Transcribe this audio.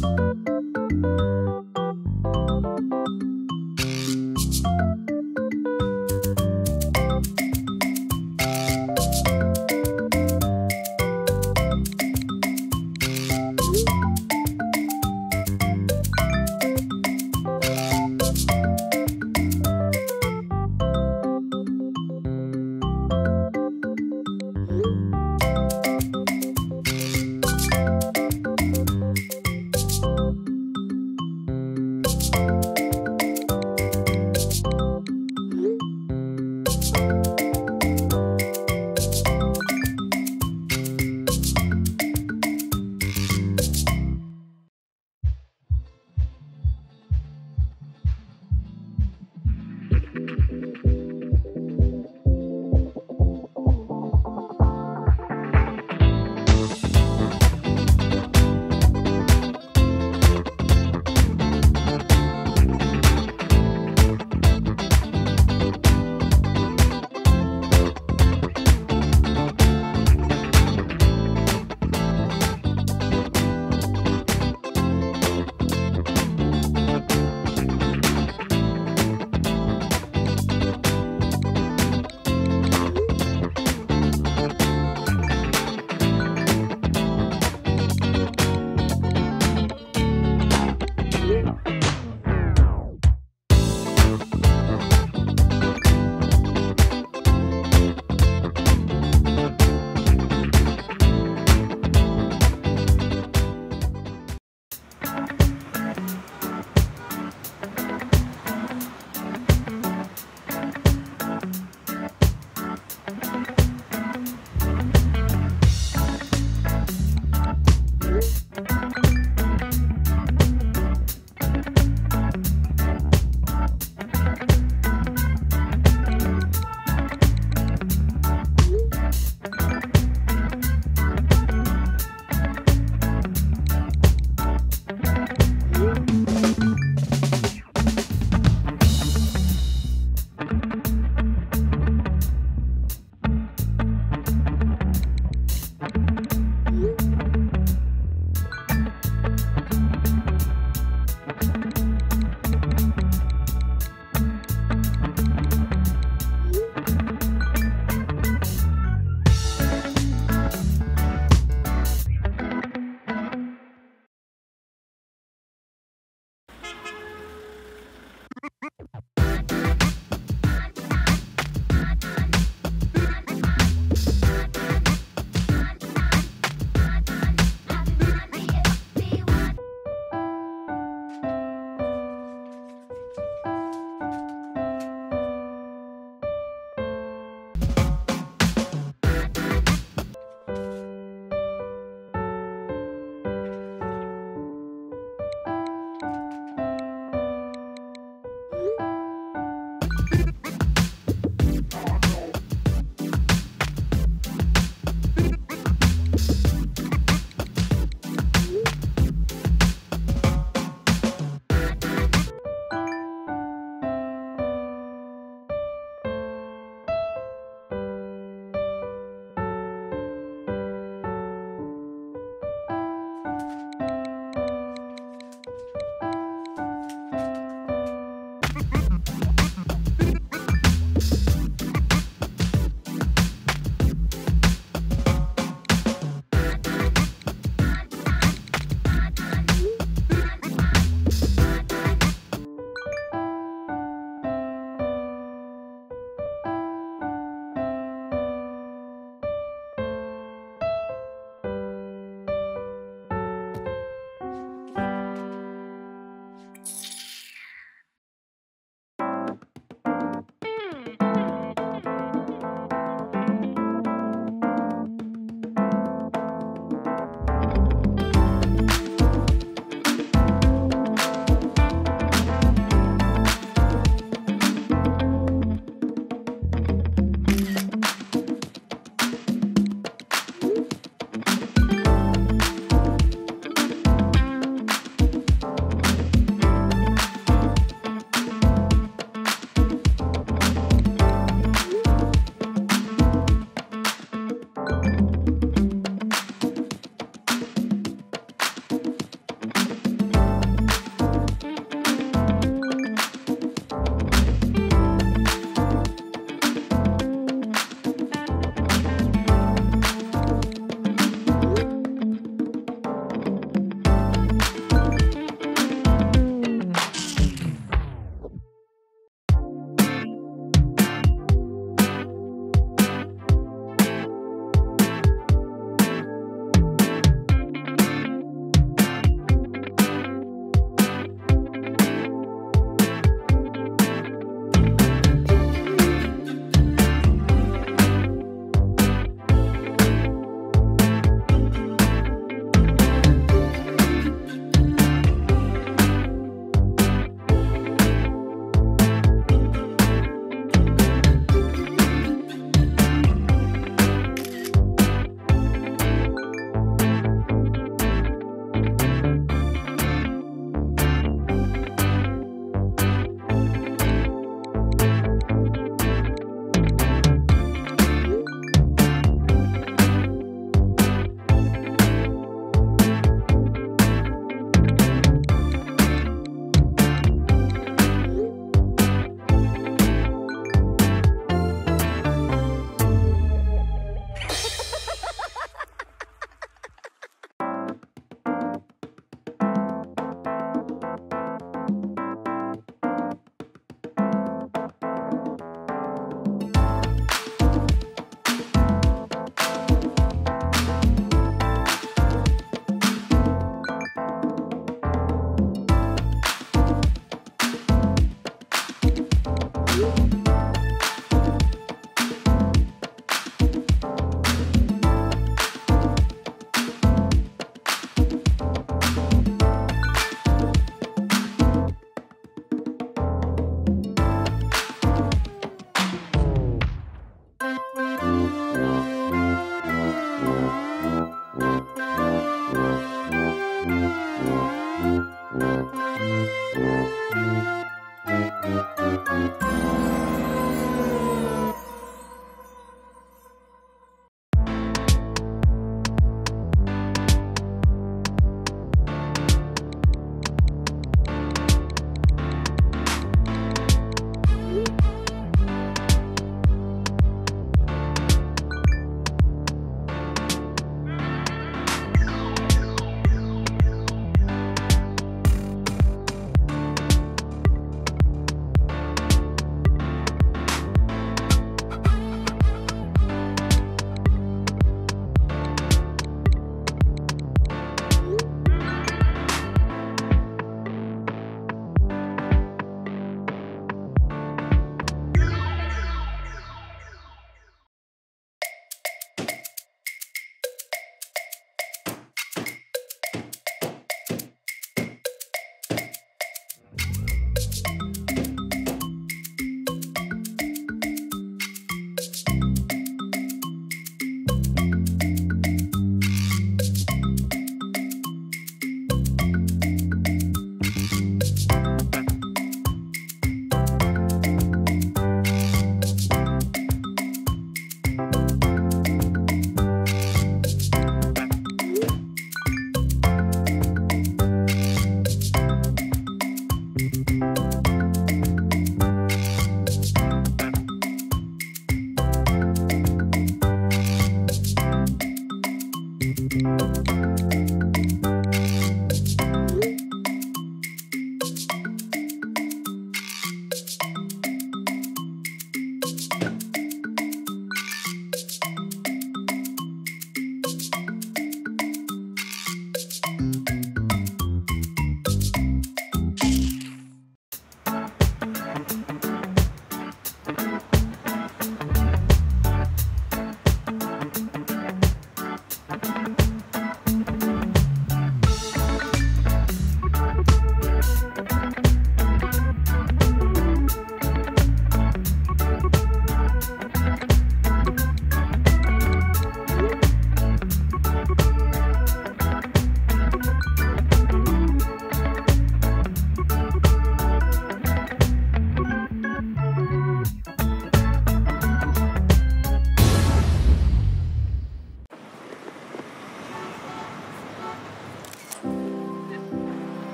podcast.